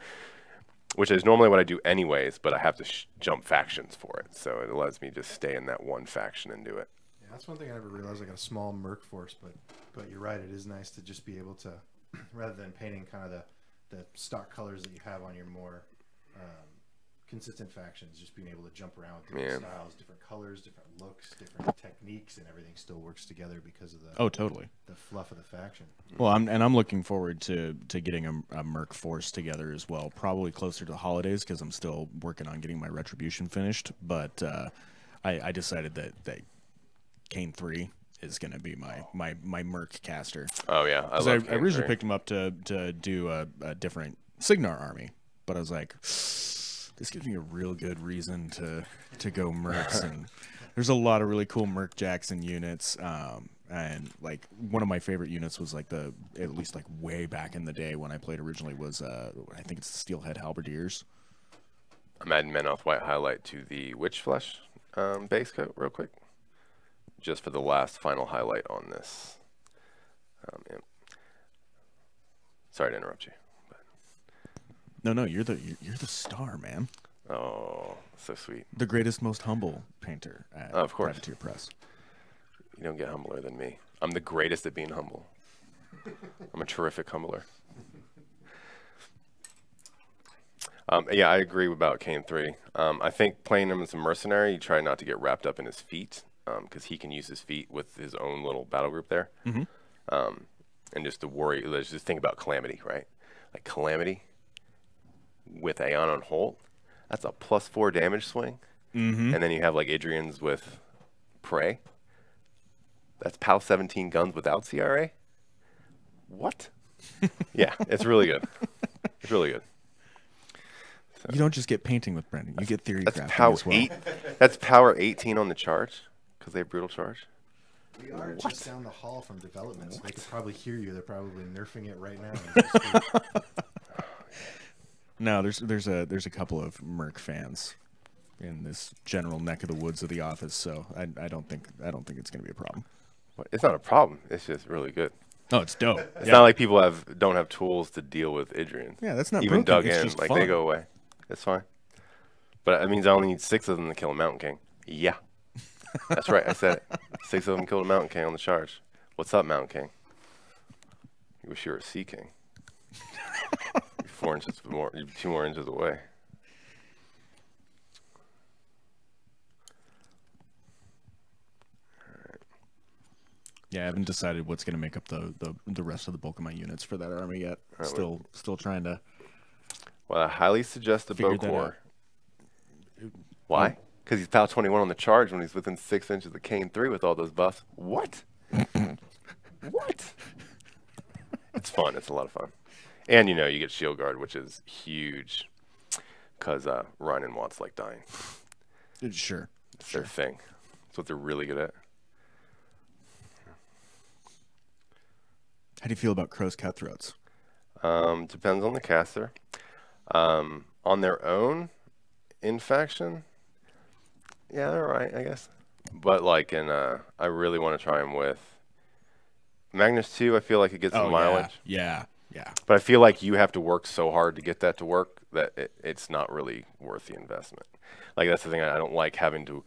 which is normally what I do anyways, but I have to sh- jump factions for it. So it lets me just stay in that one faction and do it. Yeah, that's one thing I never realized. I got a small Merc force, but but you're right. It is nice to just be able to, rather than painting kind of the the stock colors that you have on your more um, consistent factions, just being able to jump around with different Yeah. styles, different colors, different looks, different techniques, and everything still works together because of the Oh, totally. the fluff of the faction. Well, I'm and I'm looking forward to to getting a, a Merc Force together as well. Probably closer to the holidays because I'm still working on getting my Retribution finished. But uh, I, I decided that that Caine three is going to be my my my Merc caster. Oh yeah, I 'Cause I, love I originally Caine picked him up to to do a, a different Cygnar army, but I was like, this gives me a real good reason to to go Mercs. and there's a lot of really cool Merc Jackson units. Um, and like one of my favorite units was like the at least like way back in the day when I played originally was uh I think it's the Steelhead Halberdiers. I'm adding Menoth White highlight to the Witch Flesh um, base coat real quick, just for the last final highlight on this. Um, imp. Sorry to interrupt you. No, no, you're the you're, you're the star, man. Oh, so sweet. The greatest, most humble painter at Oh, of course. Privateer Press. You don't get humbler than me. I'm the greatest at being humble. I'm a terrific humbler. Um, yeah, I agree about Caine 3. Um, I think playing him as a mercenary, you try not to get wrapped up in his feat because he can use his feat with his own little battle group there. Um, and just to worry, let's just think about Calamity, right? Like Calamity with Aiyana and Holt, that's a plus four damage swing. Mm-hmm. And then you have like Idrian's with Prey. That's POW 17 guns without CRA? What? yeah, it's really good. It's really good. You don't just get painting with Brendan. You get theory That's crafting power as well. eight. That's power 18 on the charge because they have brutal charge. We are just down the hall from development, so they could probably hear you. They're probably nerfing it right now. as we speak. No, there's there's a there's a couple of Merc fans in this general neck of the woods of the office, so I, I don't think I don't think it's gonna be a problem. It's not a problem. It's just really good. Oh, it's dope. It's not like people have don't have tools to deal with Idrian. Yeah, that's not even broken, dug it's in. just Like fun. they go away. It's fine. But it means I only need six of them to kill a Mountain King. Yeah, that's right. I said it. Six of them killed a Mountain King on the charge. What's up, Mountain King? You wish you were a Sea King. Four inches more. Two more inches away. Yeah, I haven't decided what's gonna make up the, the the rest of the bulk of my units for that army yet. we- Still still trying to. Well, I highly suggest a Figured that Why? Because he's POW 21 on the charge when he's within six inches of Caine 3 with all those buffs. What? what? It's fun. It's a lot of fun. And, you know, you get Shield Guard, which is huge because uh, Ryan and Watts like dying. Sure. It's their thing. It's what they're really good at. How do you feel about Croe's Cutthroats? Um, depends on the caster. Um, on their own, in faction, yeah, they're right, I guess. But like in, uh, I really want to try them with Magnus 2. I feel like it gets some mileage, Yeah, yeah. But I feel like you have to work so hard to get that to work that it, it's not really worth the investment. Like that's the thing. I I don't like having to.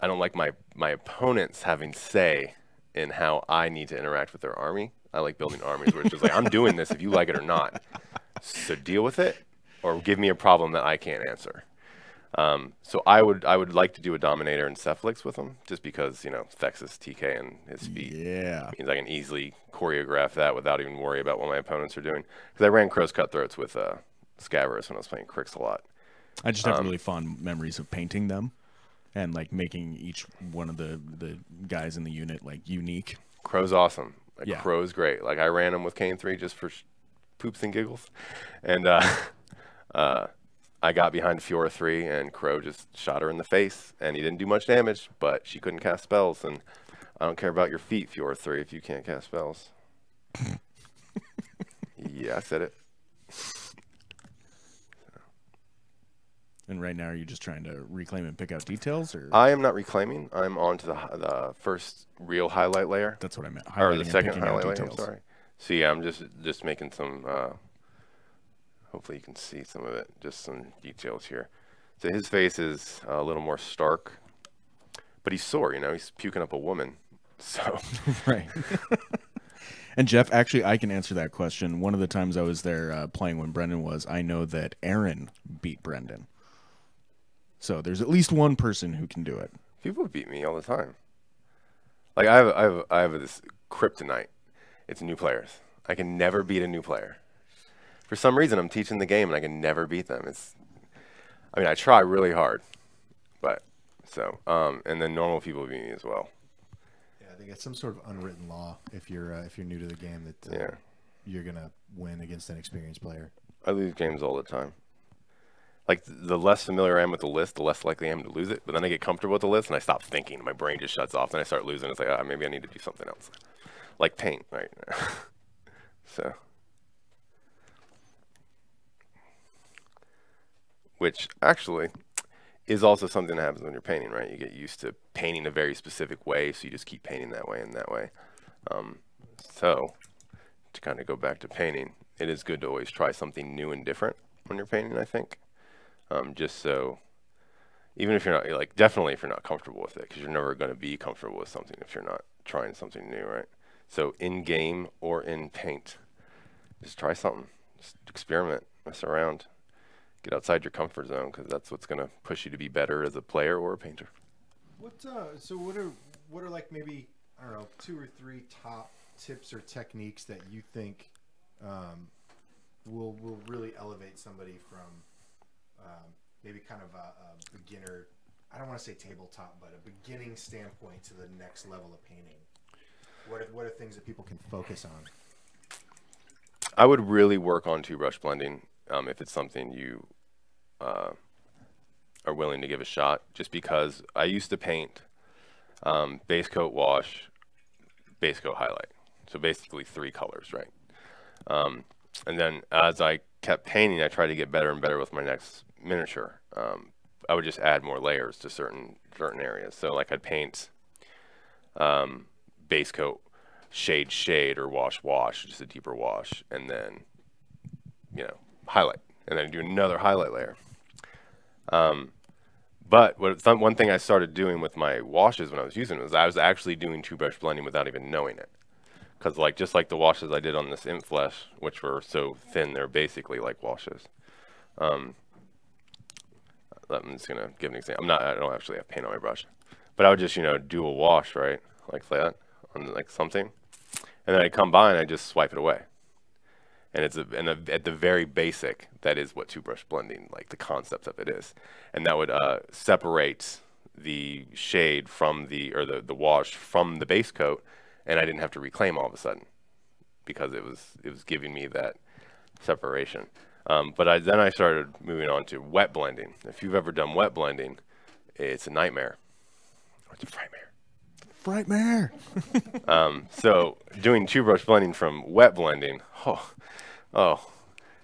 I don't like my my opponents having say in how I need to interact with their army. I like building armies where it's just like I'm doing this if you like it or not. So deal with it, or give me a problem that I can't answer. Um, so I would I would like to do a Dominator and Cephalyx with them, just because you know Thexus TK and his feat Yeah. means I can easily choreograph that without even worry about what my opponents are doing. Because I ran Croe's Cutthroats with uh, Scaverous when I was playing Cryx a lot. I just have Um, really fond memories of painting them and like making each one of the the guys in the unit like unique. Croe's awesome. Like Yeah. Croe's great. Like I ran him with Caine three just for sh- poops and giggles, and uh, uh, I got behind Feora three and Croe just shot her in the face, and he didn't do much damage, but she couldn't cast spells, and I don't care about your feat, Feora three, if you can't cast spells. yeah, I said it. And right now, are you just trying to reclaim and pick out details, or I am not reclaiming. I'm on to the the first real highlight layer. that's what I meant? or highlighting the and second picking out highlight layer. I'm details. sorry. So yeah, I'm just just making some. Uh, hopefully, you can see some of it. Just some details here. So his face is a little more stark, but he's sore. You know, he's puking up a woman. So right. and Jeff, actually, I can answer that question. One of the times I was there uh, playing when Brendan was, I know that Aaron beat Brendan. So there's at least one person who can do it. people beat me all the time. Like I have, I have, I have this kryptonite. It's new players. I can never beat a new player. For some reason, I'm teaching the game and I can never beat them. It's, I mean, I try really hard, but so, um, and then normal people beat me as well. Yeah, I think it's some sort of unwritten law if you're uh, if you're new to the game that uh, Yeah. you're gonna win against an experienced player. I lose games all the time. Like the less familiar I am with the list, the less likely I am to lose it. But then I get comfortable with the list and I stop thinking. My brain just shuts off. Then I start losing. It's like, ah, maybe I need to do something else, like paint, right? so, which actually is also something that happens when you're painting, right? You get used to painting a very specific way, so you just keep painting that way and that way. Um, so, to kind of go back to painting, it is good to always try something new and different when you're painting. I think, um, just so even if you're not like definitely if you're not comfortable with it, because you're never going to be comfortable with something if you're not trying something new, right? So in game or in paint, just try something, just experiment, mess around, get outside your comfort zone, because that's what's going to push you to be better as a player or a painter. What uh, so what are what are like maybe I don't know two or three top tips or techniques that you think um, will will really elevate somebody from um, maybe kind of a, a beginner I don't want to say tabletop but a beginning standpoint to the next level of painting. What are, what are things that people can focus on? I would really work on two brush blending um, if it's something you uh, are willing to give a shot. Just because I used to paint um, base coat wash, base coat highlight. So basically three colors, right? Um, and then as I kept painting, I tried to get better and better with my next miniature. Um, I would just add more layers to certain certain areas. So like I'd paint um, base coat shade shade or wash wash, just a deeper wash, and then you know highlight, and then do another highlight layer. Um, but what one thing I started doing with my washes when I was using it was I was actually doing two brush blending without even knowing it. Because like just like the washes I did on this Imp Flesh, which were so thin, they're basically like washes. Um, I'm just gonna give an example. I'm not. I don't actually have paint on my brush, but I would just you know do a wash right like that on like something, and then I come by and I just swipe it away. And it's a, and a, at the very basic, that is what two brush blending, like the concept of it is, and that would uh, separate the shade from the or the the wash from the base coat, and I didn't have to reclaim all of a sudden, because it was it was giving me that separation. Um, but I, then I started moving on to wet blending. If you've ever done wet blending, it's a nightmare. It's a frightmare. Frightmare. Um, so doing two brush blending from wet blending, oh, oh,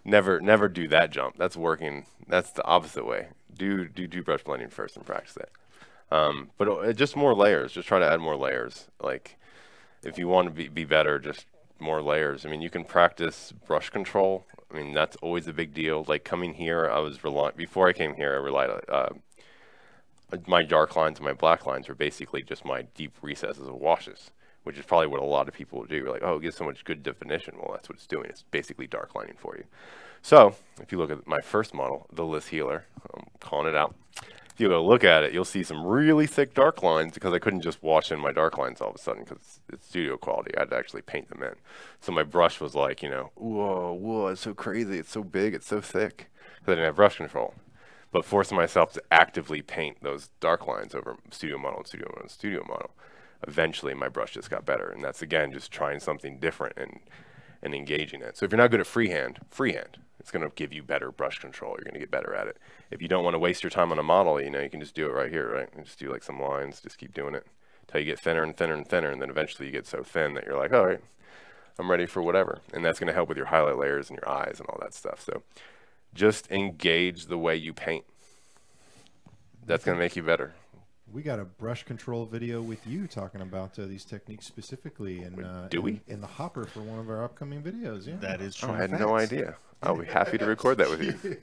never, never do that jump. That's working. That's the opposite way. Do do two brush blending first and practice it. Um, but uh, just more layers. Just try to add more layers. Like if you want to be, be better, just more layers. I mean, you can practice brush control. I mean, that's always a big deal. Like coming here, I was relying before I came here. I relied on uh, my dark lines and my black lines are basically just my deep recesses of washes, which is probably what a lot of people would do. You're like, oh, it gives so much good definition. Well, that's what it's doing. It's basically dark lining for you. So if you look at my first model, the Lith Healer, I'm calling it out. If you go look at it, you'll see some really thick dark lines because I couldn't just wash in my dark lines all of a sudden because it's studio quality. I had to actually paint them in. So my brush was like, you know, whoa, whoa, it's so crazy. It's so big. It's so thick. Because I didn't have brush control but forcing myself to actively paint those dark lines over studio model and studio model and studio model. Eventually, my brush just got better, and that's again just trying something different and and engaging it. So if you're not good at freehand, freehand, it's going to give you better brush control. You're going to get better at it. If you don't want to waste your time on a model, you know, you can just do it right here, right? And just do like some lines, just keep doing it until you get thinner and thinner and thinner, and then eventually you get so thin that you're like, all right, I'm ready for whatever. And that's going to help with your highlight layers and your eyes and all that stuff. So just engage the way you paint. That's going to make you better. We got a brush control video with you talking about uh, these techniques specifically, and uh, Do we? in, in the hopper for one of our upcoming videos? Yeah, That is true. Oh, I had no idea. I'll be happy to record that with you.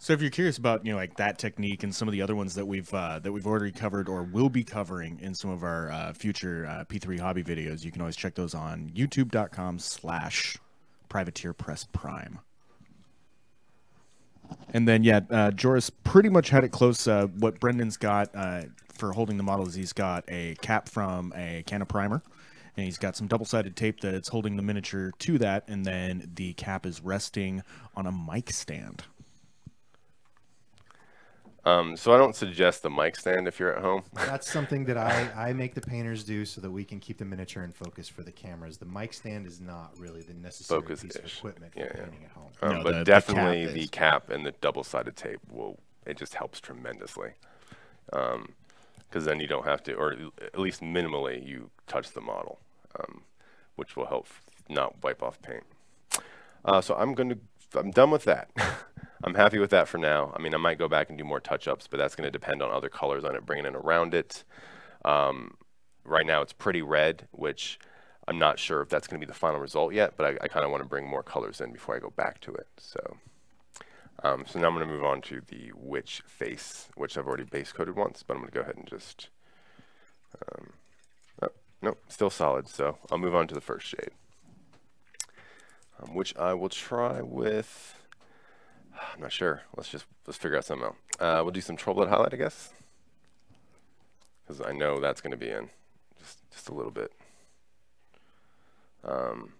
So if you're curious about you know like that technique and some of the other ones that we've uh, that we've already covered or will be covering in some of our uh, future uh, P3 hobby videos, you can always check those on YouTube.com/slash Privateer Press Prime. And then yeah, uh, Joris pretty much had it close. Uh, what Brendan's got uh, for holding the model is he's got a cap from a can of primer. And he's got some double-sided tape that's holding the miniature to that, and then the cap is resting on a mic stand. Um, so I don't suggest the mic stand if you're at home. That's something that I, I make the painters do so that we can keep the miniature in focus for the cameras. The mic stand is not really the necessary piece of Focus-ish. equipment for Yeah, yeah. painting at home. Um, No, but the- the definitely cap the cap and the double-sided tape will it just helps tremendously. Because then you don't have to, or at least minimally, you touch the model, um, which will help not wipe off paint. Uh, so I'm going to, I'm done with that. I'm happy with that for now. I mean, I might go back and do more touch-ups, but that's going to depend on other colors on it, bringing in around it. Um, right now, it's pretty red, which I'm not sure if that's going to be the final result yet, but I, I kind of want to bring more colors in before I go back to it. So, um, so now I'm going to move on to the witch face, which I've already base coated once, but I'm going to go ahead and just, um, oh, nope, still solid. So I'll move on to the first shade, um, which I will try with. I'm not sure. Let's just let's figure out something out. Uh, we'll do some Trollblood highlight, I guess, because I know that's going to be in just just a little bit. Um,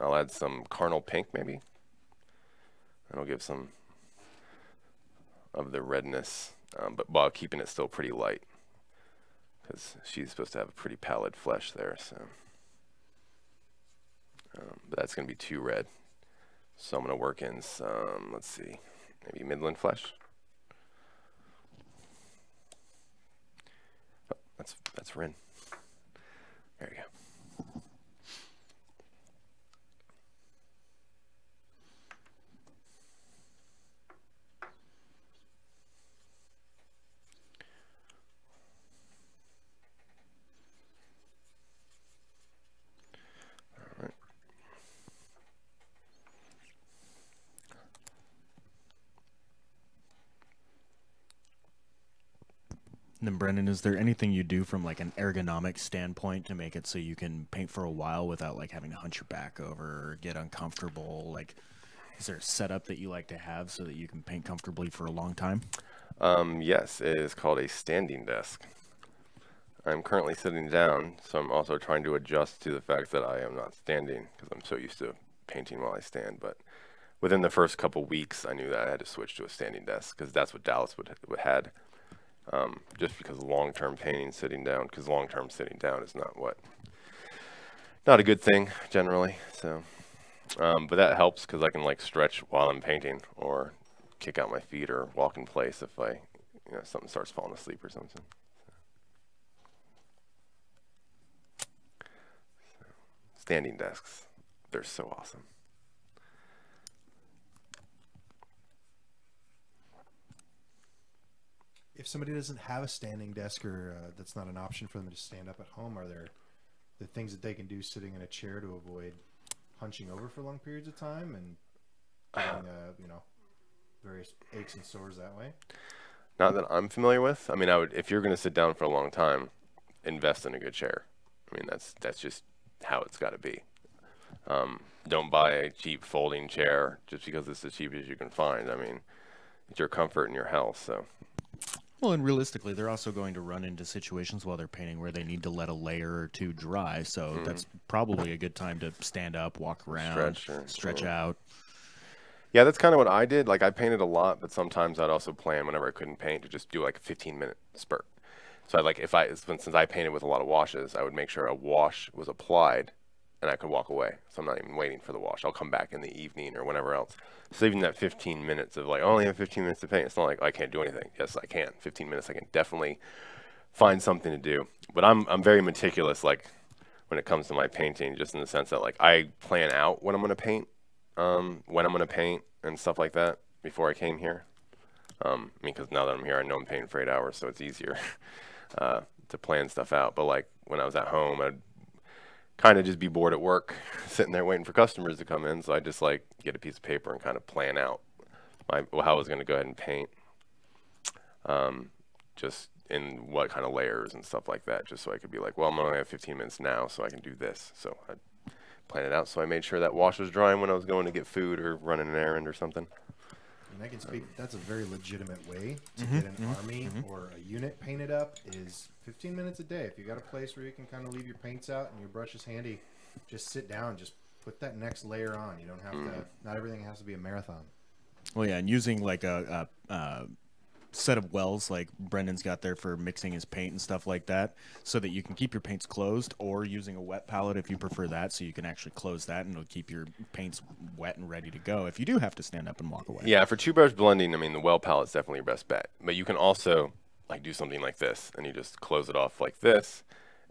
I'll add some Carnal Pink maybe. That'll give some of the redness, um, but while keeping it still pretty light, because she's supposed to have a pretty pallid flesh there. So, um, but that's going to be too red. So I'm going to work in some. Let's see, maybe Midlund flesh. Oh, that's that's Ryn. There you go. Brendan, is there anything you do from like an ergonomic standpoint to make it so you can paint for a while without like having to hunch your back over or get uncomfortable? Like, is there a setup that you like to have so that you can paint comfortably for a long time? Um, yes, it is called a standing desk. I'm currently sitting down, so I'm also trying to adjust to the fact that I am not standing because I'm so used to painting while I stand. But within the first couple weeks, I knew that I had to switch to a standing desk because that's what Dallas would, would had. Um, just because long-term painting sitting down, because long-term sitting down is not what, not a good thing generally. So, um, but that helps because I can like stretch while I'm painting or kick out my feet or walk in place if I, you know, something starts falling asleep or something. Standing desks, they're so awesome. If somebody doesn't have a standing desk or uh, that's not an option for them to stand up at home, are there the things that they can do sitting in a chair to avoid hunching over for long periods of time and getting, uh, you know, various aches and sores that way? Not that I'm familiar with. I mean, I would if you're going to sit down for a long time, invest in a good chair. I mean, that's that's just how it's got to be. Um, don't buy a cheap folding chair just because it's as cheap as you can find. I mean, it's your comfort and your health. So Well, and realistically, they're also going to run into situations while they're painting where they need to let a layer or two dry. So hmm. that's probably a good time to stand up, walk around, Stretch stretch yeah. out. Yeah, that's kind of what I did. Like I painted a lot, but sometimes I'd also plan whenever I couldn't paint to just do like a 15 minute spurt. So I like if I since I painted with a lot of washes, I would make sure a wash was applied and I could walk away. So I'm not even waiting for the wash. I'll come back in the evening or whenever else. Even that 15 minutes of like I only have 15 minutes to paint, it's not like I can't do anything. Yes, I can. 15 minutes I can definitely find something to do. But I'm I'm very meticulous like when it comes to my painting just in the sense that like I plan out what I'm going to paint um, when I'm going to paint and stuff like that before I came here. Um, I mean, because now that I'm here, I know I'm painting for eight hours, so it's easier uh, to plan stuff out. But like when I was at home, I'd kind of just be bored at work, sitting there waiting for customers to come in. So I just like get a piece of paper and kind of plan out my, how I was going to go ahead and paint. Um, just in what kind of layers and stuff like that, just so I could be like, well, I'm only have 15 minutes now, so I can do this. So I plan it out. So I made sure that wash was drying when I was going to get food or running an errand or something. And I can speak. That's a very legitimate way to mm-hmm, get an mm-hmm, army mm-hmm. or a unit painted up. Is 15 minutes a day. If you got a place where you can kind of leave your paints out and your brush is handy, just sit down, just put that next layer on. You don't have to. Mm. Not everything has to be a marathon. Well, yeah, and using like a, a, a set of wells like Brendan's got there for mixing his paint and stuff like that, so that you can keep your paints closed, or using a wet palette if you prefer that, so you can actually close that and it'll keep your paints wet and ready to go if you do have to stand up and walk away. Yeah, for two brush blending, I mean, the well palette's definitely your best bet. But you can also like do something like this, and you just close it off like this,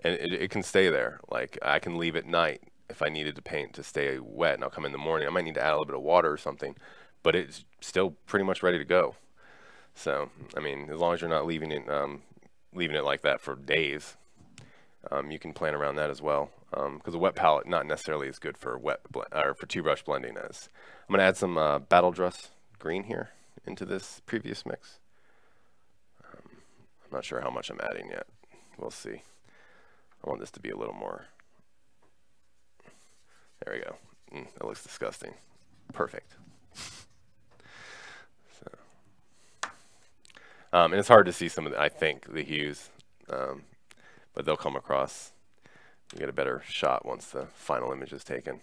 and it, it can stay there. Like I can leave at night if I needed to paint to stay wet, and I'll come in the morning. I might need to add a little bit of water or something, but it's still pretty much ready to go. So I mean, as long as you're not leaving it um, leaving it like that for days, um, you can plan around that as well. Because a wet palette not necessarily as good for wet or for two brush blending as. I'm gonna add some uh, battle dress green here into this previous mix. Um, I'm not sure how much I'm adding yet. We'll see. I want this to be a little more. There we go. Mm, that looks disgusting. Perfect. Um, and it's hard to see some of the, I think, the hues, um, but they'll come across. You get a better shot once the final image is taken.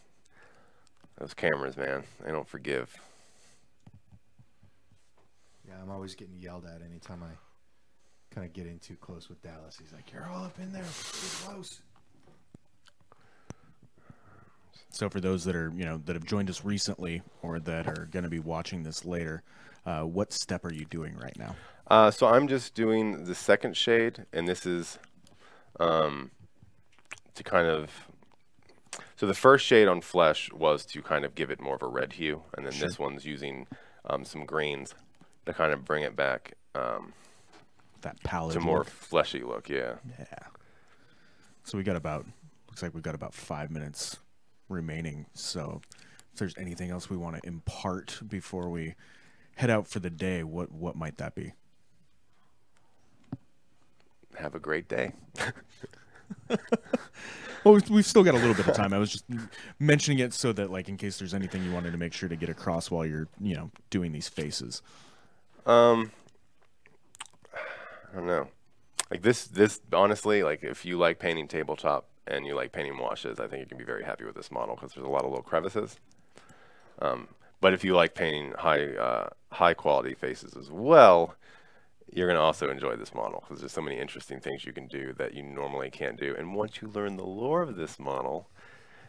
Those cameras, man, they don't forgive. Yeah, I'm always getting yelled at anytime I kind of get in too close with Dallas. He's like, "You're all up in there, too close." So for those that are you know that have joined us recently or that are going to be watching this later, uh, what step are you doing right now? Uh, so I'm just doing the second shade, and this is um, to kind of. So the first shade on flesh was to kind of give it more of a red hue, and then this one's using um, some greens to kind of bring it back um, That palette to more look? fleshy look. Yeah. Yeah. So we got about looks like we've got about five minutes remaining. So if there's anything else we want to impart before we head out for the day, what what might that be? Have a great day. Well, we've- still got a little bit of time. I was just mentioning it so that, like, in case there's anything you wanted to make sure to get across while you're, you know, doing these faces. Um, I don't know. Like this, this honestly, like if you like painting tabletop and you like painting washes, I think you can be very happy with this model because there's a lot of little crevices. Um, but if you like painting high, uh, high quality faces as well, you're gonna also enjoy this model because there's so many interesting things you can do that you normally can't do. And once you learn the lore of this model,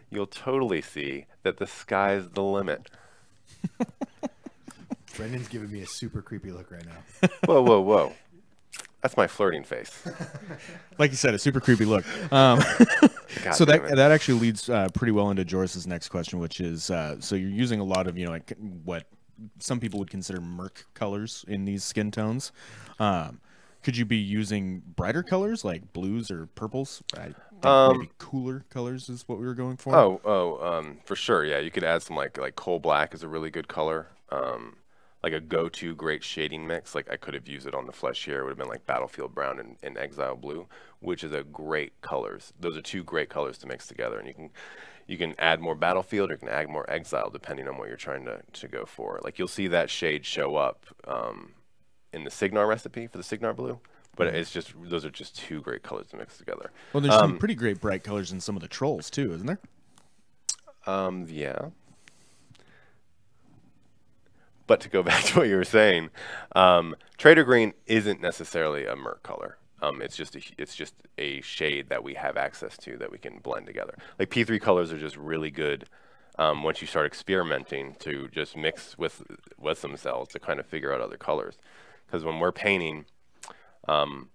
you'll totally see that the sky's the limit. Brendan's giving me a super creepy look right now. Whoa, whoa, whoa! That's my flirting face. Like you said, a super creepy look. Um, so that it. that actually leads uh, pretty well into Joris's next question, which is uh, so you're using a lot of you know like what some people would consider merc colors in these skin tones. Um, could you be using brighter colors like blues or purples? I think maybe cooler colors is what we were going for. Oh, oh, um, for sure. Yeah, you could add some like like coal black is a really good color. Um, like a go-to great shading mix. Like I could have used it on the flesh here. It would have been like battlefield brown and, and exile blue, which is a great colors. Those are two great colors to mix together, and you can you can add more battlefield or you can add more exile depending on what you're trying to, to go for. Like you'll see that shade show up um, in the Cygnar recipe for the Cygnar blue, but it's just those are just two great colors to mix together. Well, there's some pretty great bright colors in some of the trolls too, isn't there? Um, yeah. But to go back to what you were saying, um, Traitor Green isn't necessarily a merc color. Um, it's just a, it's just a shade that we have access to that we can blend together. Like P3 colors are just really good um, once you start experimenting to just mix with with themselves to kind of figure out other colors. Because when we're painting, um,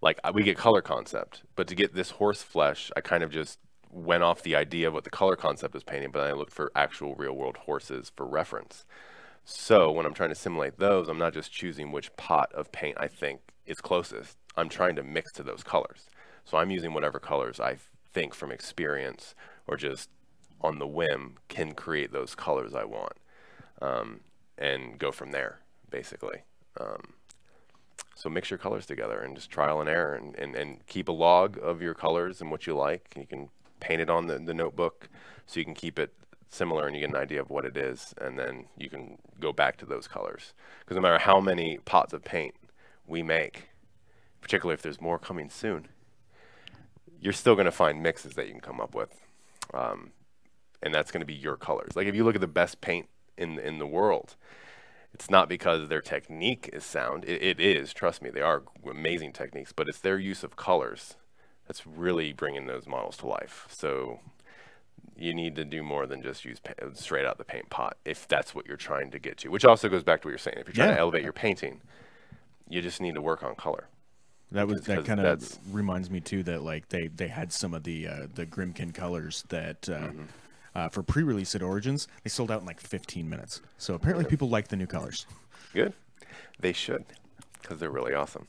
like we get color concept, but to get this horse flesh, I kind of just went off the idea of what the color concept is painting, but I looked for actual real world horses for reference. So when I'm trying to simulate those, I'm not just choosing which pot of paint I think is closest. I'm trying to mix to those colors. So I'm using whatever colors I think from experience or just on the whim can create those colors I want. Um, and go from there, basically. Um, so mix your colors together and just trial and error and, and, and keep a log of your colors and what you like. You can paint it on the, the notebook so you can keep it similar and you get an idea of what it is and then you can go back to those colors. Because no matter how many pots of paint we make, particularly if there's more coming soon, you're still going to find mixes that you can come up with. Um, and that's going to be your colors. Like if you look at the best paint in in the world, it's not because their technique is sound. It, it is, trust me, they are amazing techniques, but it's their use of colors that's really bringing those models to life. So you need to do more than just use straight out the paint pot if that's what you're trying to get to. Which also goes back to what you're saying. If you're trying Yeah. to elevate your painting, you just need to work on color. That was that kind of reminds me too that like they they had some of the uh, the Grymkin colors that uh, Mm-hmm. uh, for pre-release at Origins they sold out in like 15 minutes. So apparently people like the new colors. Good. They should, because they're really awesome.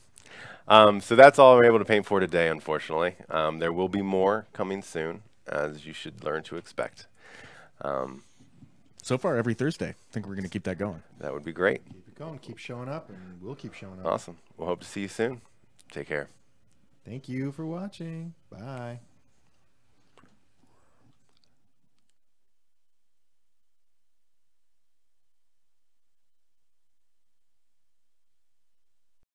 Um, so that's all we're able to paint for today, unfortunately. Um, there will be more coming soon, as you should learn to expect. Um, So far every Thursday, I think we're gonna keep that going. that would be great. Keep it going. Keep showing up, and we'll keep showing up. Awesome. We'll hope to see you soon. Take care. Thank you for watching. Bye.